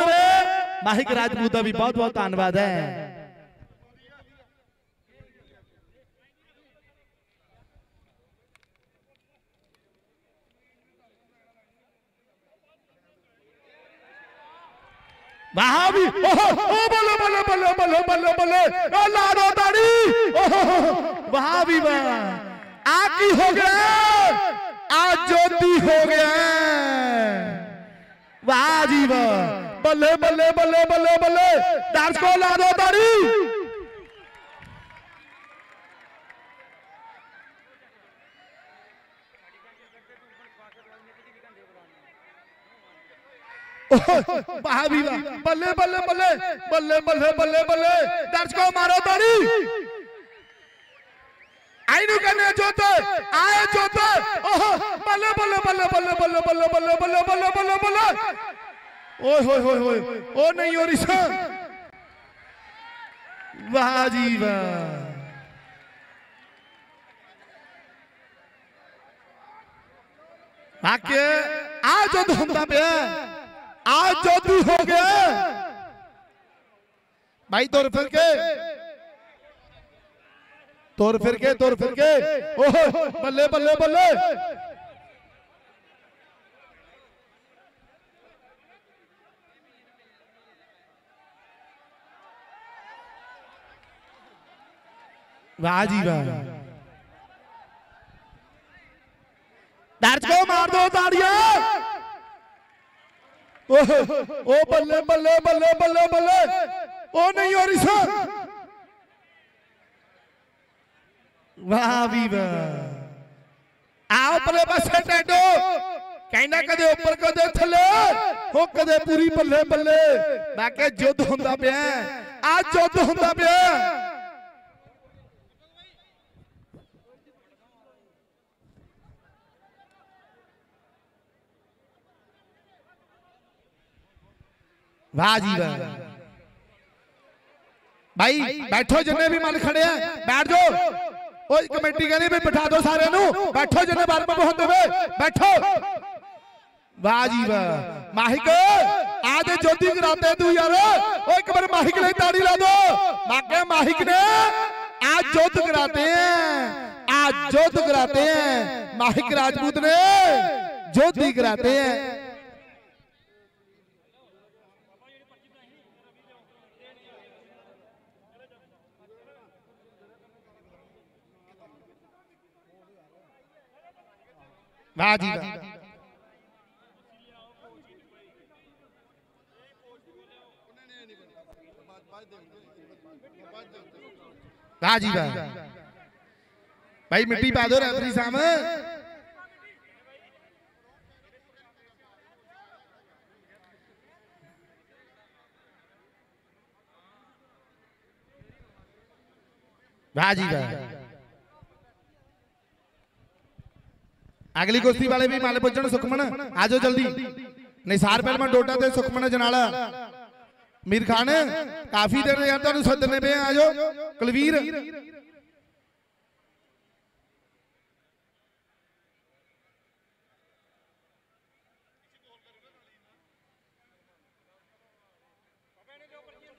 रे माहिक राजपूत भी बहुत बहुत धन्यवाद है महावी ओ बोलो बोलो बोलो बोलो बोलो बोलो ओ लाडो दाड़ी ओहो आ आकी हो गया आज ज्योति हो गया ਬੱਲੇ ਬੱਲੇ ਬੱਲੇ ਬੱਲੇ ਬੱਲੇ ਦਰਸ਼ਕੋ ਲਾ ਦੋ ਤਾੜੀ ਵਾਹ ਵੀ ਵਾਹ ਬੱਲੇ ਬੱਲੇ ਬੱਲੇ ਬੱਲੇ ਬੱਲੇ ਬੱਲੇ ਬੱਲੇ ਦਰਸ਼ਕੋ ਮਾਰੋ ਤਾੜੀ ਆਈ ਨੂੰ ਕਹਿੰਦੇ ਜੋਤ ਆਏ ਜੋਤ ਓਹ ਬੱਲੇ ਬੱਲੇ ਬੱਲੇ ਬੱਲੇ ਬੱਲੇ ਬੱਲੇ ਬੱਲੇ ਬੱਲੇ ਬੱਲੇ ਬੱਲੇ नहीं और ईशा वाह, जी आके, आज पे आज जो हो गया भाई तोर फिर के। तोर फिर के तोर फिर के। ओह, बल्ले बल्ले बल्ले। ਵਾਹ ਜੀ ਵਾਹ ਦਰਸ਼ਕੋ ਮਾਰ ਦੋ ਤਾੜੀਆਂ। ਓਹ ਓ ਬੱਲੇ ਬੱਲੇ ਬੱਲੇ ਬੱਲੇ ਬੱਲੇ। ਉਹ ਨਹੀਂ ਹੋ ਰਿਸ਼ਾ। ਵਾਹ ਵੀ ਵਾਹ। ਆਓ ਪਲੇ ਪਾਸੇ ਟੈਡੋ। ਕਹਿੰਦਾ ਕਦੇ ਉੱਪਰ ਕਦੇ ਥੱਲੇ। ਹੋ ਕਦੇ ਪੂਰੀ ਬੱਲੇ ਬੱਲੇ। ਮੈਂ ਕਿਹਾ ਜੁੱਧ ਹੁੰਦਾ ਪਿਆ। ਆ ਜੁੱਧ ਹੁੰਦਾ ਪਿਆ। ਵਾਹ ਜੀ ਵਾਹ ਭਾਈ ਬੈਠੋ ਜਿੰਨੇ ਵੀ ਮਨ ਖੜੇ ਆ ਬੈਠ ਜਾਓ ਓਏ ਕਮੇਟੀ ਕਹਿੰਦੀ ਵੀ ਬਿਠਾ ਦਿਓ ਸਾਰਿਆਂ ਨੂੰ ਬੈਠੋ ਜਿੰਨੇ ਬਰਮ ਹੁੰਦੇ ਵੇ ਬੈਠੋ ਵਾਹ ਜੀ ਵਾਹ ਮਾਹਿਕ ਆ ਦੇ ਜੋਤੀ ਕਰਾਤੇ ਤੂੰ ਯਾਰ ਓਏ ਇੱਕ ਵਾਰ ਮਾਹਿਕ ਲਈ ਤਾੜੀ ਲਾ ਦੋ ਮਾਗੇ ਮਾਹਿਕ ਨੇ ਆ ਜੋਤ ਕਰਾਤੇ हैं आज जोत कराते हैं माहिक राजपूत ने ज्योति कराते हैं ਵਾਹ ਜੀ ਵਾਹ। ਵਾਹ ਜੀ ਵਾਹ। ਭਾਈ ਮਿੱਟੀ ਪਾ ਦਿਓ ਰੈਫਰੀ ਸਾਹਿਬ। ਵਾਹ ਜੀ ਵਾਹ। ਅਗਲੀ ਕੁਸ਼ਤੀ ਵਾਲੇ ਵੀ ਮੱਲ ਪੁੱਜਣ ਸੁਖਮਨ ਆਜੋ ਜਲਦੀ। ਨਿਸਾਰ ਪਹਿਲਵਾਨ ਡੋਟਾ ਤੇ ਸੁਖਮਨ ਜਨਾਲਾ ਮੀਰ ਖਾਨ ਕਾਫੀ ਦੇਰ ਯਾਰ ਤੁਹਾਨੂੰ ਸੱਦਨੇ ਪਏ ਆਜੋ। ਕੁਲਵੀਰ।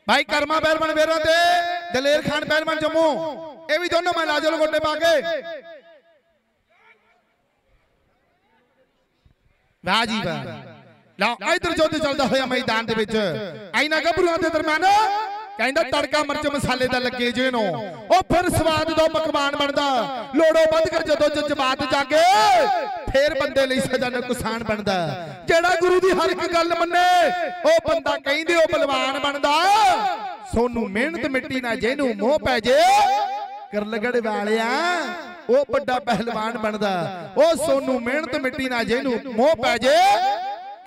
ਭਾਈ ਕਰਮਾ ਪਹਿਲਵਾਨ ਵੇਰਾਂ ਤੇ ਦਲੇਰ ਖਾਨ ਪਹਿਲਵਾਨ ਜੰਮੂ। ਇਹ ਵੀ ਦੋਨੋਂ ਮੈਂ ਲਾਜਲ ਗੋਡੇ ਪਾ ਕੇ। ਵਾਹ ਜੀ ਵਾਹ। ਲਓ ਇਧਰ ਜੋਤ ਚੱਲਦਾ ਹੋਇਆ ਮੈਦਾਨ ਦੇ ਵਿੱਚ। ਐਨਾ ਗੱਭਰੂਆਂ ਦੇ ਦਰਮਿਆਨ। ਕਹਿੰਦਾ ਤੜਕਾ ਮਿਰਚ ਮਸਾਲੇ ਦਾ ਲੱਗੇ ਜੇ ਨੂੰ ਉਹ ਫਿਰ ਸਵਾਦ ਦਾ ਮਕਵਾਨ ਬਣਦਾ। ਲੋੜੋ ਵੱਧ ਕਰ ਜਦੋਂ ਜਜ਼ਬਾਤ ਜਾਗੇ ਫੇਰ ਬੰਦੇ ਲਈ ਸਜ਼ਾ ਨੁਕਸਾਨ ਬਣਦਾ। ਜਿਹੜਾ ਗੁਰੂ ਦੀ ਹਰ ਇੱਕ ਗੱਲ ਮੰਨੇ ਉਹ ਬੰਦਾ ਕਹਿੰਦੇ ਉਹ ਬਲਵਾਨ ਬਣਦਾ। ਸੋਨੂੰ ਮਿਹਨਤ ਮਿੱਟੀ ਨਾ ਜਿਹਨੂੰ ਮੋਹ ਪੈ ਜੇ। ਕਰਲਗੜ ਵਾਲਿਆ। ਉਹ ਵੱਡਾ ਪਹਿਲਵਾਨ ਬਣਦਾ। ਉਹ ਸੋਨੂੰ ਮਿਹਨਤ ਮਿੱਟੀ ਨਾ ਜਿਹਨੂੰ ਮੋਹ ਪੈ ਜੇ,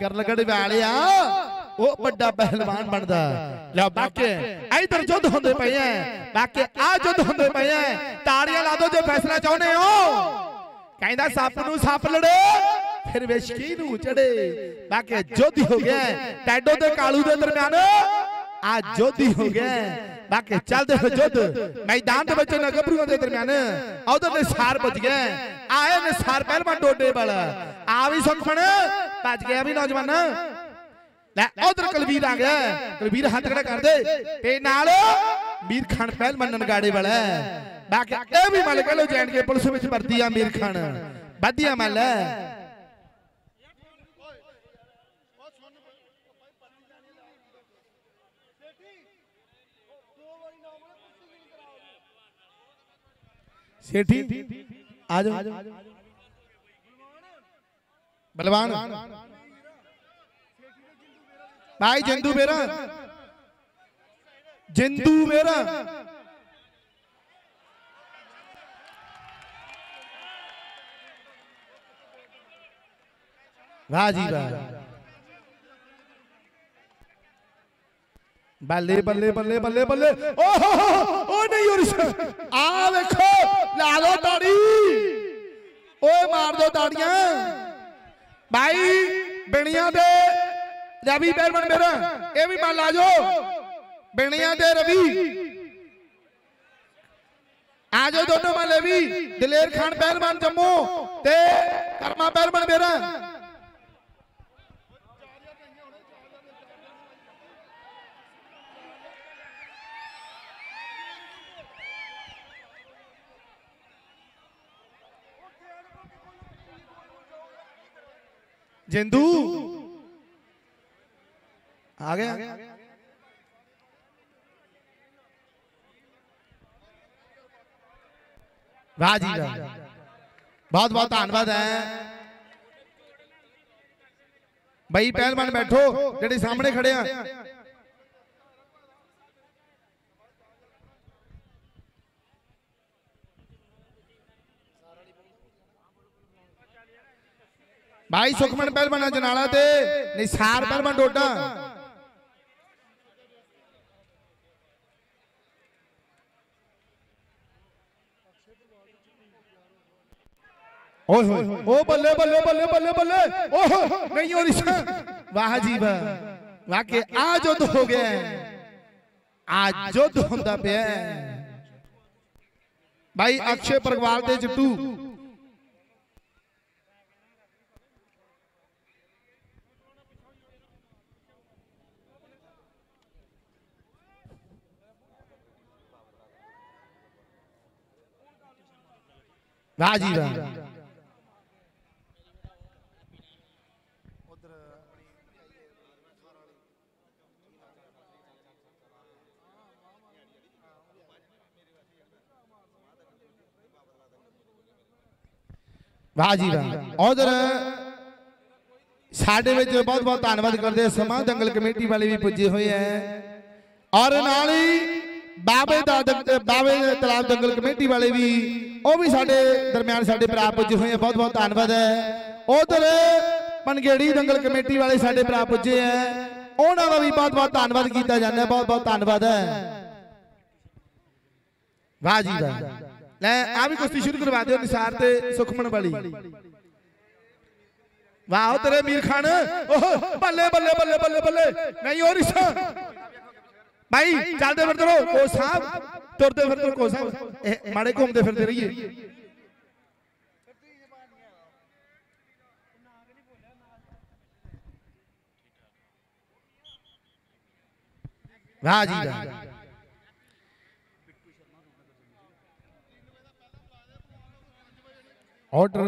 ਕਰਲਗੜ ਵਾਲਿਆ, ਉਹ ਵੱਡਾ ਪਹਿਲਵਾਨ ਬਣਦਾ। ਲਓ ਬਾਕੀ ਇਧਰ ਜੁੱਧ ਹੁੰਦੇ ਪਏ ਐ, ਬਾਕੀ ਆ ਜੁੱਧ ਹੁੰਦੇ ਪਏ ਐ। ਤਾੜੀਆਂ ਲਾ ਦਿਓ ਜੇ ਫੈਸਲਾ ਚਾਹੁੰਦੇ ਹੋ। ਕਹਿੰਦਾ ਸੱਪ ਨੂੰ ਸੱਪ ਲੜੇ, ਫਿਰ ਵਿਸ਼ਕੀ ਨੂੰ ਚੜੇ। ਬਾਕੀ ਜੁੱਧ ਹੋ ਗਿਆ। ਟੈਡੋ ਤੇ ਕਾਲੂ ਦੇ ਦਰਮਿਆਨ ਆ ਜੋਧੀ ਹੋ ਗਿਆ ਬਾਕੀ ਚੱਲਦੇ ਹੋ ਜੁੱਧ। ਮੈਦਾਨ ਦੇ ਵਿੱਚ ਨਗਬਰੂਆਂ ਦੇ ਦਰਮਿਆਨ। ਉਧਰ ਨੇ ਸਾਰ ਵੱਜ ਗਿਆ। ਆਏ ਨੇ ਸਾਰ ਪਹਿਲਵਾਨ ਡੋਡੇ ਵਾਲਾ। ਆ ਵੀ ਸੁਖਮਣ ਭੱਜ ਗਿਆ ਵੀ ਨੌਜਵਾਨ। ਲੈ ਉਧਰ ਕੁਲਵੀਰ ਆ ਗਿਆ। ਕੁਲਵੀਰ ਹੱਥ ਖੜਾ ਕਰ ਦੇ। ਤੇ ਨਾਲ ਮੀਰ ਖਾਨ ਪਹਿਲ ਮੰਨਣ ਗਾੜੇ ਵਾਲਾ। ਬਾਕੀ ਇਹ ਵੀ ਮੰਨ ਕੇ ਲੋ ਜੈਨ ਕੇ ਪੁਲਿਸ ਵਿੱਚ ਭਰਤੀ ਆ ਮੀਰ ਖਾਨ। ਵਧੀਆ ਮੱਲ ਹੈ ਸੇਠੀ ਆ ਜਾ ਬਲਵਾਨ ਭਾਈ ਜਿੰਦੂ ਮੇਰਾ ਜਿੰਦੂ ਮੇਰਾ ਵਾਹ ਜੀ ਵਾਹ ਬੱਲੇ ਬੱਲੇ ਬੱਲੇ ਬੱਲੇ ਬੱਲੇ ਓਹ ਓ ਨਹੀਂ ਉਰਸ ਆ ਵੇਖੋ ਲਾ ਲੋ ਤਾੜੀ ਓਏ ਮਾਰ ਦੋ ਤਾੜੀਆਂ ਭਾਈ ਬਿਣੀਆਂ ਦੇ ਰਵੀ ਬੈਰਮਨ ਮੇਰਾ। ਇਹ ਵੀ ਮੰਨ ਲਾ ਜੋ ਬਿਣੀਆਂ ਦੇ ਰਵੀ। ਆ ਜਾਓ ਦੋਨੋਂ ਮੰਨ ਵੀ। ਦਲੇਰ ਖਾਨ ਪਹਿਲਵਾਨ ਜੰਮੂ ਤੇ ਕਰਮਾ ਪਹਿਲਵਾਨ ਮੇਰਾ। ਜਿੰਦੂ ਆ ਗਿਆ ਵਾਹ ਜੀ ਵਾਹ ਬਹੁਤ ਬਹੁਤ ਧੰਨਵਾਦ ਹੈ ਬਈ ਪਹਿਲਵਾਨ ਬੈਠੋ ਜਿਹੜੇ ਸਾਹਮਣੇ ਖੜੇ ਆ ਭਾਈ ਸੁਖਮਨ ਪਹਿਲਵਾਨ ਜਨਾਲਾ ਤੇ ਨਿਸਾਰ ਪਹਿਲਵਾਨ ਡੋਡਾ। ਓਏ ਹੋਏ, ਓ ਬੱਲੇ ਬੱਲੇ ਬੱਲੇ ਬੱਲੇ ਬੱਲੇ ਓਹ ਨਹੀਂ ਹੋ ਰਹੀ ਵਾਹ ਜੀ ਵਾਹ ਵਾਹ ਕੇ ਆ ਜੁੱਧ ਹੋ ਗਿਆ। ਆ ਜੁੱਧ ਹੁੰਦਾ ਪਿਆ। ਭਾਈ ਅਕਸ਼ੇ ਪ੍ਰਗਵਾਲ ਤੇ ਜੱਟੂ। ਵਾਹ ਜੀ ਵਾਹ ਵਾਹ ਜੀ ਵਾਹ ਉਧਰ ਸਾਡੇ ਵਿੱਚ ਬਹੁਤ ਬਹੁਤ ਧੰਨਵਾਦ ਕਰਦੇ ਸਮਾਂ ਦੰਗਲ ਕਮੇਟੀ ਵਾਲੇ ਵੀ ਪੁੱਜੇ ਹੋਏ ਐ ਔਰ ਨਾਲ ਹੀ ਬਾਬੇ ਦਾ ਬਾਬੇ ਤਲਾਬ ਦੰਗਲ ਕਮੇਟੀ ਵਾਲੇ ਵੀ ਉਹ ਵੀ ਸਾਡੇ ਦਰਮਿਆਨ ਸਾਡੇ ਭਰਾ ਪੁੱਜੇ ਹੋਏ ਆ। ਬਹੁਤ ਬਹੁਤ ਧੰਨਵਾਦ ਹੈ। ਉਧਰ ਪਨਗੇੜੀ ਦੰਗਲ ਕਮੇਟੀ ਵਾਲੇ ਸਾਡੇ ਭਰਾ ਪੁੱਜੇ ਐ ਉਹਨਾਂ ਦਾ ਵੀ ਬਹੁਤ ਬਹੁਤ ਧੰਨਵਾਦ ਕੀਤਾ ਜਾਂਦਾ ਬਹੁਤ ਬਹੁਤ ਧੰਨਵਾਦ ਹੈ। ਵਾਹ ਜੀ ਵਾਹ ਲੈ ਆ ਵੀ ਕੁਸ਼ਤੀ ਸ਼ੁਰੂ ਕਰਵਾ ਦਿਓ ਨਿਸਾਰ ਤੇ ਸੁਖਮਨ ਵਾਲੀ। ਵਾਹ ਤੇਰੇ ਮੀਰ ਖਾਨ। ਓਹ ਬੱਲੇ ਬੱਲੇ ਬੱਲੇ ਬੱਲੇ ਬੱਲੇ। ਨਹੀਂ ਹੋ ਰਿਸਾ। ਭਾਈ ਚੱਲਦੇ ਫਿਰਦੇ ਰਹੋ ਕੋ ਸਾਹਿਬ। ਤੁਰਦੇ ਫਿਰਦੇ ਕੋ ਸਾਹਿਬ। ਮਾੜੇ ਘੁੰਮਦੇ ਫਿਰਦੇ ਰਹੀਏ। ਵਾਹ ਜੀ ਵਾਹ। ਆਰਡਰ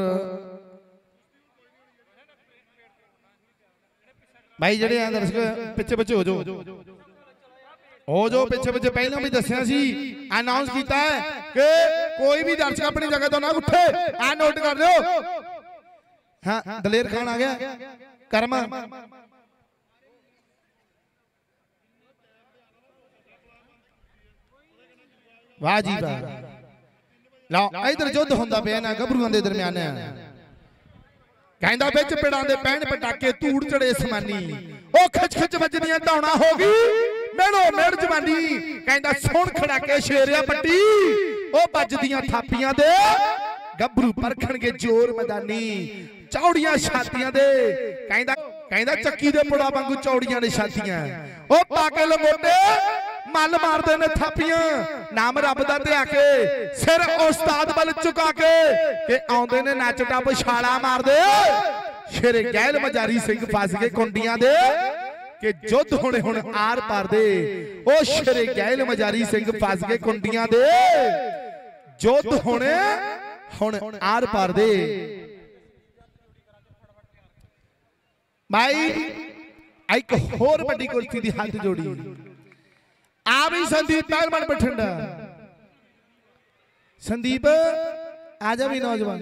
ਭਾਈ ਜਿਹੜੇ ਆ ਦਰਸ਼ਕ ਪਿੱਛੇ ਪਿੱਛੇ ਹੋ ਜਾਓ। ਉਹ ਜੋ ਪਿੱਛੇ ਪਿੱਛੇ ਪਹਿਲਾਂ ਵੀ ਦੱਸਿਆ ਸੀ ਅਨਾਉਂਸ ਕੀਤਾ ਹੈ ਕਿ ਕੋਈ ਵੀ ਦਰਸ਼ਕ ਆਪਣੀ ਜਗ੍ਹਾ ਤੋਂ ਨਾ ਉੱਠੇ। ਆ ਨੋਟ ਕਰ ਲਿਓ ਹਾਂ, ਦਲੇਰ ਖਾਨ ਆ ਗਿਆ। ਕਰਮ। ਵਾਹ ਜੀ ਵਾਹ। ਲਓ, ਇਧਰ ਯੁੱਧ ਹੁੰਦਾ ਪਿਆ ਨਾ ਗੱਭਰੂਆਂ ਦੇ ਦਰਮਿਆਨ। ਕਹਿੰਦਾ ਵਿੱਚ ਪਿੜਾਂ ਦੇ ਪੈਣ ਪਟਾਕੇ, ਧੂੜ ਚੜੇ ਸਮਾਨੀ। ਉਹ ਖਿੱਚ ਖਿੱਚ ਵੱਜਦੀਆਂ ਧੌਣਾ ਹੋ ਗਈ। ਮੇੜੋ ਮੇੜ ਜਵਾਨੀ ਕਹਿੰਦਾ ਸੁਣ ਖੜਾਕੇ ਸ਼ੇਰਿਆ ਪੱਟੀ। ਉਹ ਵੱਜਦੀਆਂ ਥਾਪੀਆਂ ਦੇ ਗੱਭਰੂ ਪਰਖਣਗੇ ਜ਼ੋਰ ਮੈਦਾਨੀ। ਚੌੜੀਆਂ ਛਾਤੀਆਂ ਦੇ। ਕਹਿੰਦਾ ਕਹਿੰਦਾ ਚੱਕੀ ਦੇ ਪੁੜਾ ਵਾਂਗੂ ਚੌੜੀਆਂ ਨੇ ਛਾਤੀਆਂ। ਉਹ ਪਾਕੇ ਲਮੋਟੇ ਮੱਲ ਮਾਰਦੇ ਨੇ ਥਾਪੀਆਂ। ਨਾਮ ਰੱਬ ਦਾ ਧਿਆ ਕੇ ਸਿਰ ਉਸਤਾਦ ਵੱਲ ਝੁਕਾ ਕੇ ਕਿ ਆਉਂਦੇ ਨੇ ਨੱਚ ਟੱਪ ਛਾਲਾ ਮਾਰਦੇ। ਸ਼ੇਰੇ ਗਹਿਲ ਮਜਾਰੀ ਸਿੰਘ ਫਸ ਗਏ ਕੁੰਡੀਆਂ ਦੇ। ਕਿ ਜੁੱਧ ਹੋਣੇ ਹੁਣ ਆਰ ਪਾਰ ਦੇ। ਉਹ ਸ਼ਰੇ ਗੈਲ ਮਜਾਰੀ ਸਿੰਘ ਫਸ ਗਏ ਕੁੰਡੀਆਂ ਦੇ। ਜੁੱਧ ਹੋਣੇ ਹੁਣ ਆਰ ਪਾਰ ਦੇ। ਭਾਈ ਇੱਕ ਹੋਰ ਵੱਡੀ ਕੁਰਸੀ ਦੀ ਹੱਥ ਜੋੜੀ। ਆ ਵੀ ਸੰਦੀਪ ਪਹਿਲਵਾਨ ਬਠਿੰਡਾ ਸੰਦੀਪ, ਆ ਜਾ ਵੀ ਨੌਜਵਾਨ।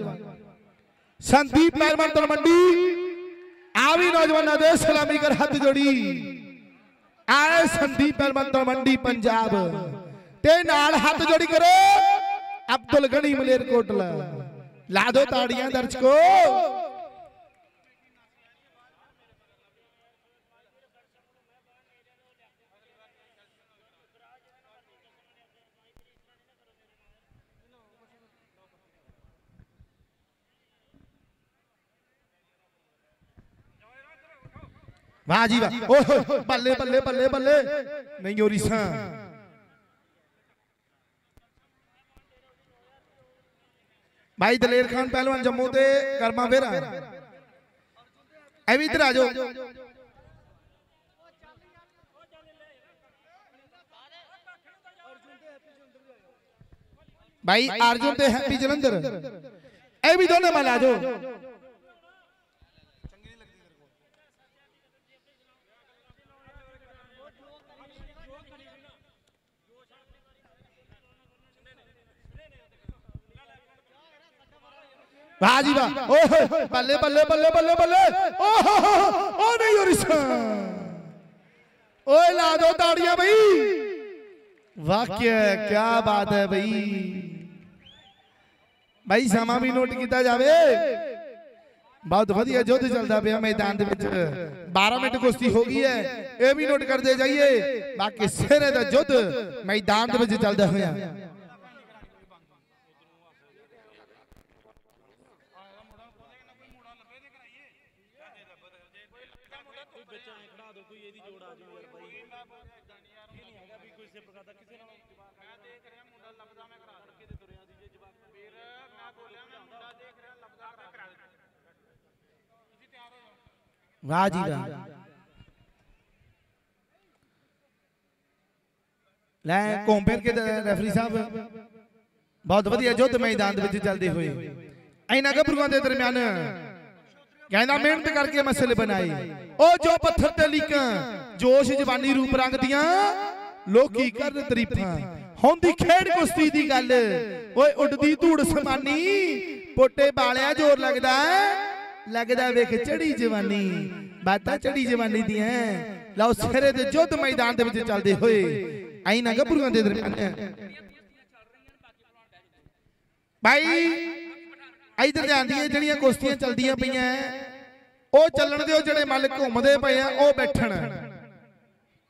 ਸੰਦੀਪ ਪਹਿਲਵਾਨ ਤਲਮੰਡੀ ਆ ਵੀ ਨੌਜਵਾਨਾਂ ਦੇ ਸਲਾਮੀ ਕਰ ਹੱਥ ਜੋੜੀ। ਆਏ ਸੰਦੀਪ ਪਹਿਲਵਾਨ ਤਲਮੰਡੀ ਪੰਜਾਬ। ਤੇ ਨਾਲ ਹੱਥ ਜੋੜੀ ਕਰੋ ਅਬਦੁਲ ਗਨੀ ਮਲੇਰਕੋਟਲਾ। ਲਾ ਦੋ ਤਾੜੀਆਂ ਦਰਸ਼ਕੋ। ਵਾਹ ਜੀ ਵਾਹ। ਓਏ ਹੋਏ ਬੱਲੇ ਬੱਲੇ ਬੱਲੇ ਬੱਲੇ। ਨਹੀਂ ਓਰੀਸਾ ਭਾਈ ਦਲੇਰ ਖਾਨ ਪਹਿਲਵਾਨ ਜੰਮੂ ਤੇ ਕਰਮਾ ਵੇਰਾ ਐ ਵੀ ਇਧਰ ਆ ਜਾਓ। ਭਾਈ ਅਰਜੁਨ ਤੇ ਹੈਪੀ ਜਲੰਧਰ। ਇਹ ਵੀ ਦੋਨੇ ਮਲ ਜਾਓ। ਵਾਹ ਜੀ ਵਾਹ। ਓਏ ਬੱਲੇ ਬੱਲੇ ਬੱਲੇ ਬੱਲੇ ਬੱਲੇ। ਓਹ ਓ ਨਹੀਂ ਉਰਿਸਾ ਓਏ ਲਾ ਦੋ ਤਾੜੀਆਂ ਬਈ। ਵਾਕਿਆ ਕੀ ਬਾਤ ਹੈ ਬਈ। ਬਈ ਸਮਾਂ ਵੀ ਨੋਟ ਕੀਤਾ ਜਾਵੇ। ਬਹੁਤ ਵਧੀਆ ਯੁੱਧ ਚੱਲਦਾ ਪਿਆ ਮੈਦਾਨ ਦੇ ਵਿੱਚ। 12 ਮਿੰਟ ਕੁਸ਼ਤੀ ਹੋ ਗਈ ਹੈ। ਇਹ ਵੀ ਨੋਟ ਕਰਦੇ ਜਾਈਏ। ਬਾਕੀ ਸਿਰੇ ਦਾ ਯੁੱਧ ਮੈਦਾਨ ਦੇ ਵਿੱਚ ਚੱਲਦਾ ਹੋਇਆ। ਵਾਹ ਜੀ ਵਾਹ ਲੈ ਫਿਰ ਕੇ ਰੈਫਰੀ ਸਾਹਿਬ। ਬਹੁਤ ਵਧੀਆ ਯੁੱਧ ਮੈਦਾਨ ਦੇ ਵਿੱਚ ਚੱਲਦੇ ਹੋਏ। ਇਹਨਾਂ ਗੱਭਰੂਆਂ ਦੇ ਦਰਮਿਆਨ ਕਹਿੰਦਾ ਮਿਹਨਤ ਕਰਕੇ ਮਸਲੇ ਬਣਾਏ। ਉਹ ਜੋ ਪੱਥਰ ਤੇ ਲੀਕਾਂ ਜੋਸ਼ ਜਵਾਨੀ ਰੂਪ ਰੰਗ ਦੀਆਂ ਲੋਕੀ ਕਰਨ ਤਰੀਫਾਂ। ਹੁੰਦੀ ਖੇਡ ਕੁਸ਼ਤੀ ਦੀ ਗੱਲ। ਓਏ ਉੱਡਦੀ ਧੂੜ ਸਮਾਨੀ। ਪੋਟੇ ਬਾਲਿਆ ਜ਼ੋਰ ਲੱਗਦਾ। ਲੱਗਦਾ ਵੇਖ ਚੜੀ ਜਵਾਨੀ ਬਾਤਾਂ ਚੜੀ ਜਵਾਨੀ ਦੀਆਂ। ਲਓ ਸਿਰੇ ਦੇ ਯੁੱਧ ਮੈਦਾਨ ਦੇ ਵਿੱਚ ਚੱਲਦੇ ਹੋਏ। ਆਈਨਾ ਗੱਭਰੂਆਂ ਦੇ ਦਰਮਿਆਨ। ਭਾਈ ਇਧਰ ਜਾਂਦੀਆਂ ਜਿਹੜੀਆਂ ਕੁਸ਼ਤੀਆਂ ਚੱਲਦੀਆਂ ਪਈਆਂ। ਉਹ ਚੱਲਣ ਦਿਓ ਜਿਹੜੇ ਮੱਲ ਘੁੰਮਦੇ ਪਏ ਆ ਉਹ ਬੈਠਣ।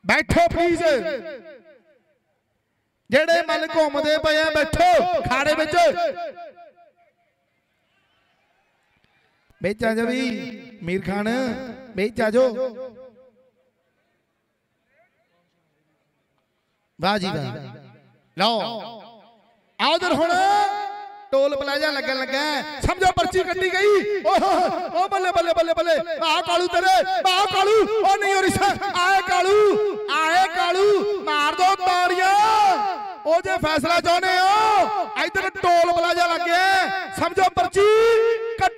ਬੈਠੋ ਪਲੀਜ਼ ਜਿਹੜੇ ਮੱਲ ਘੁੰਮਦੇ ਪਏ ਆ ਬੈਠੋ। ਖਾੜੇ ਵਿੱਚ। ਵਿੱਚ ਆ ਜਾ ਵੀ ਮੀਰ ਖਾਨ ਵਿੱਚ ਆ ਜਾਓ ਵਾਹ ਜੀ ਵਾਹ ਲਓ ਆਓ ਉਧਰ ਹੁਣ। ਟੋਲ ਪਲਾਜ਼ਾ ਲੱਗਣ ਲੱਗਾ ਸਮਝੋ ਪਰਚੀ ਕੱਟੀ ਗਈ। ਓ ਬੱਲੇ ਬੱਲੇ ਬੱਲੇ ਬੱਲੇ। ਆ ਕਾਲੂ ਤੇਰੇ ਆ ਕਾਲੂ। ਓ ਨਹੀਂ ਹੋ ਰਿਸਾ ਆਏ ਕਾਲੂ ਆਏ ਕਾਲੂ। ਮਾਰ ਦੋ ਤਾੜੀਆਂ। ਉਹ ਜੇ ਫੈਸਲਾ ਚਾਹੁੰਦੇ ਹੋ ਇਧਰ ਟੋਲ ਪਲਾਜ਼ਾ ਲੱਗਿਆ ਸਮਝੋ ਪਰਚੀ।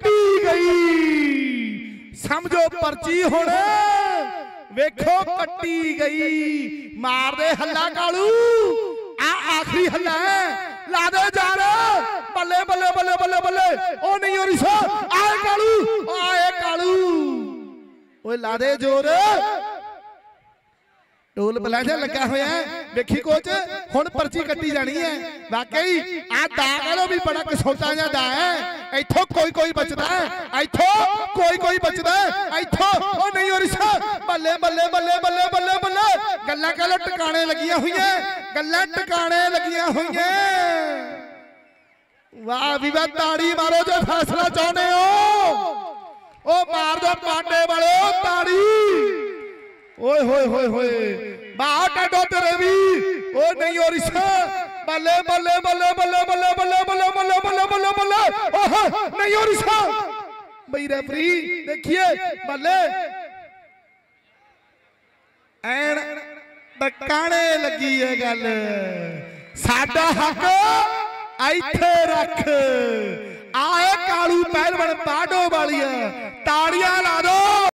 ਕੱਟੀ ਗਈ। ਸਮਝੋ ਪਰਚੀ ਹੁਣ। ਵੇਖੋ ਕੱਟੀ ਗਈ। ਮਾਰਦੇ ਹੱਲਾ ਕਾਲੂ। ਆ ਆਖਰੀ ਹੱਲਾ ਲਾ ਦੇ ਜਾਨ ਬੱਲੇ ਬੱਲੇ ਬੱਲੇ ਬੱਲੇ ਬੱਲੇ। ਉਹ ਨਹੀਂ, ਉਹ ਰਿਸਾ ਆਏ ਕਾਲੂ। ਆਏ ਕਾਲੂ। ਓਏ ਲਾ ਦੇ ਜ਼ੋਰ। ਟੋਲ ਪਲਾਜ਼ਾ ਲੱਗਾ ਹੋਇਆ ਵੇਖੀ ਕੋਚ, ਹੁਣ ਪਰਚੀ ਕੱਟੀ ਜਾਣੀ ਹੈ। ਵਾਕਈ ਆ ਦਾ ਕਹ ਵੀ ਬੜਾ ਕਸੌਟਾ ਜਿਹਾ ਦਾ ਹੈ। ਇੱਥੋਂ ਕੋਈ ਕੋਈ ਬਚਦਾ ਹੈ। ਇੱਥੋਂ ਕੋਈ ਕੋਈ ਬਚਦਾ ਹੈ। ਇੱਥੋਂ, ਉਹ ਨਹੀਂ ਹੋ ਬੱਲੇ ਬੱਲੇ ਬੱਲੇ ਬੱਲੇ ਬੱਲੇ ਬੱਲੇ। ਗੱਲਾਂ ਕਹ ਲੋ ਟਿਕਾਣੇ ਲੱਗੀਆਂ ਹੋਈਆਂ। ਗੱਲਾਂ ਟਿਕਾਣੇ ਲੱਗੀਆਂ ਹੋਈਆਂ। ਵਾਹ ਵੀ ਵਾਹ, ਤਾੜੀ ਮਾਰੋ ਜੇ ਫੈਸਲਾ ਚਾਹੁੰਦੇ ਹੋ। ਉਹ ਮਾਰ ਦੋ, ਪਾਂਡੇ ਵਾਲਿਓ, ਤਾੜੀ। ਓਏ ਹੋਏ ਹੋਏ ਹੋਏ ਬਾਹ ਟਾਡੋ ਤੇਰੇ ਵੀ ਓ ਨਹੀਂ ਹੋ ਰਿਸਾ ਬੱਲੇ ਬੱਲੇ ਬੱਲੇ ਬੱਲੇ ਬੱਲੇ ਬੱਲੇ ਬੱਲੇ ਬੱਲੇ ਬੱਲੇ ਬੱਲੇ ਬੱਲੇ ਓਹ ਨਹੀਂ ਹੋ ਰਿਸਾ ਬਈ ਰੈਫਰੀ ਦੇਖੀਏ ਬੱਲੇ ਐਨ ਟਕਾਣੇ ਲੱਗੀ ਹੈ ਗੱਲ ਸਾਡਾ ਹੱਕ ਇੱਥੇ ਰੱਖ ਆਏ ਕਾਲੂ ਪਹਿਲਵਾਨ ਬਾਡੋ ਵਾਲੀਆ ਤਾਂ